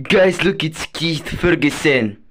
Guys, look, it's Keith Ferguson.